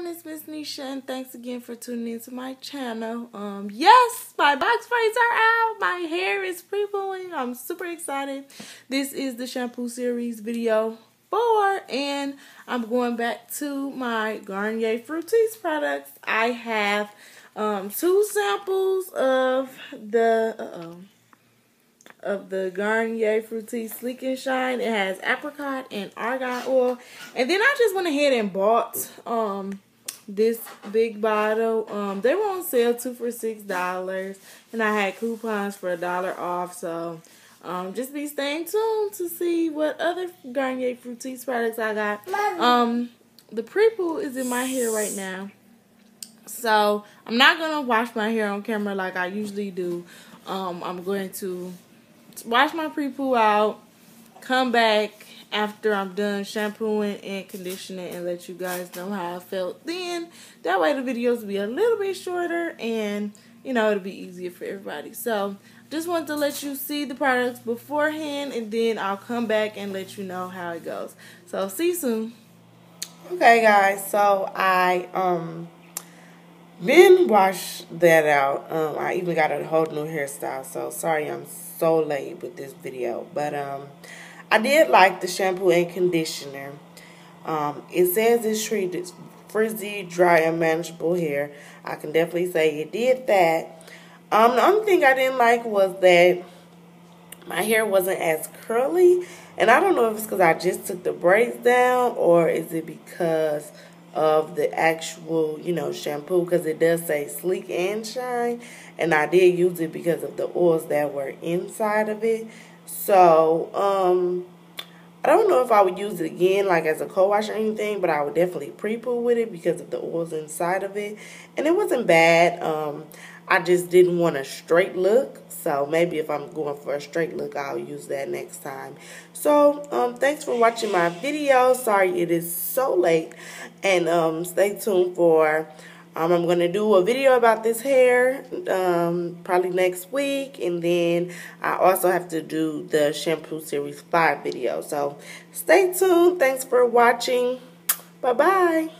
everyone, it's Miss Nisha and thanks again for tuning into my channel. Um, yes, my box braids are out. My hair is pre-pooling. I'm super excited. This is the shampoo series video four and I'm going back to my Garnier Fructis products. I have um, two samples of the, uh-oh, of the Garnier Fructis Sleek and Shine. It has apricot and argan oil. And then I just went ahead and bought um this big bottle. Um they were on sale two for six dollars. And I had coupons for a dollar off. So um just be staying tuned to see what other Garnier Fructis products I got. Um the pre-poo is in my hair right now. So I'm not gonna wash my hair on camera like I usually do. Um, I'm going to wash my pre-poo out, come back after I'm done shampooing and conditioning and let you guys know how I felt then. That way the videos will be a little bit shorter and, you know, it'll be easier for everybody. So, just wanted to let you see the products beforehand and then I'll come back and let you know how it goes. So, see you soon. Okay, guys, so I, um, been washed that out. Um, I even got a whole new hairstyle, so sorry I'm so late with this video. But um, I did like the shampoo and conditioner. Um, it says it's treated frizzy, dry, and manageable hair. I can definitely say it did that. Um, the only thing I didn't like was that my hair wasn't as curly. And I don't know if it's because I just took the braids down or is it because of the actual, you know, shampoo because it does say sleek and shine. And I did use it because of the oils that were inside of it. So, um, I don't know if I would use it again, like as a co-wash or anything, but I would definitely pre-poo with it because of the oils inside of it. And it wasn't bad. Um, I just didn't want a straight look. So maybe if I'm going for a straight look, I'll use that next time. So um, thanks for watching my video. Sorry it is so late. And um, stay tuned for, um, I'm going to do a video about this hair um, probably next week. And then I also have to do the shampoo series 5 video. So stay tuned. Thanks for watching. Bye-bye.